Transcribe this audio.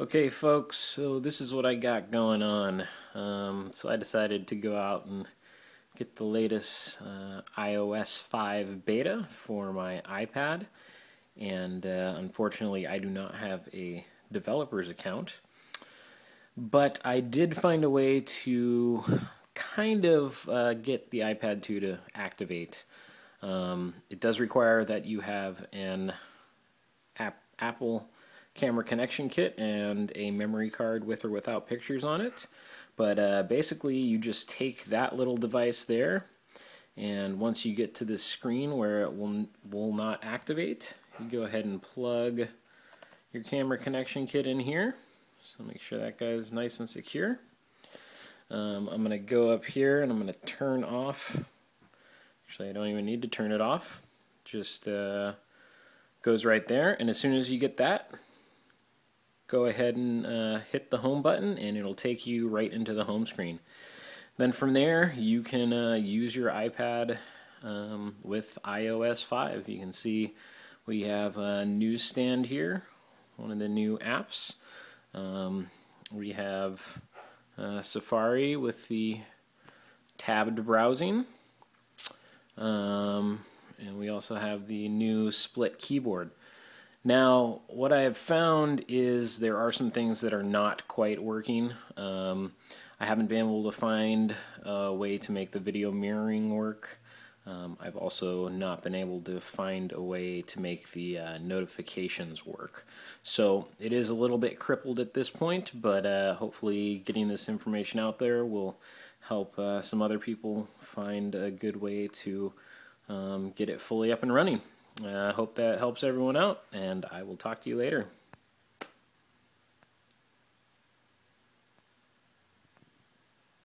Okay, folks, so this is what I got going on. Um, so I decided to go out and get the latest uh, iOS 5 beta for my iPad. And uh, unfortunately, I do not have a developer's account. But I did find a way to kind of uh, get the iPad 2 to activate. Um, it does require that you have an app, Apple camera connection kit and a memory card with or without pictures on it. But uh, basically, you just take that little device there, and once you get to this screen where it will will not activate, you go ahead and plug your camera connection kit in here. So make sure that guy is nice and secure. Um, I'm going to go up here and I'm going to turn off. Actually, I don't even need to turn it off. Just uh, goes right there. And as soon as you get that, go ahead and uh, hit the home button and it'll take you right into the home screen. Then from there you can uh, use your iPad um, with iOS 5. You can see we have a newsstand here, one of the new apps. Um, we have uh, Safari with the tabbed browsing. Um, and we also have the new split keyboard. Now, what I have found is there are some things that are not quite working. Um, I haven't been able to find a way to make the video mirroring work. Um, I've also not been able to find a way to make the uh, notifications work. So it is a little bit crippled at this point, but uh, hopefully getting this information out there will help uh, some other people find a good way to um, get it fully up and running. I uh, hope that helps everyone out, and I will talk to you later.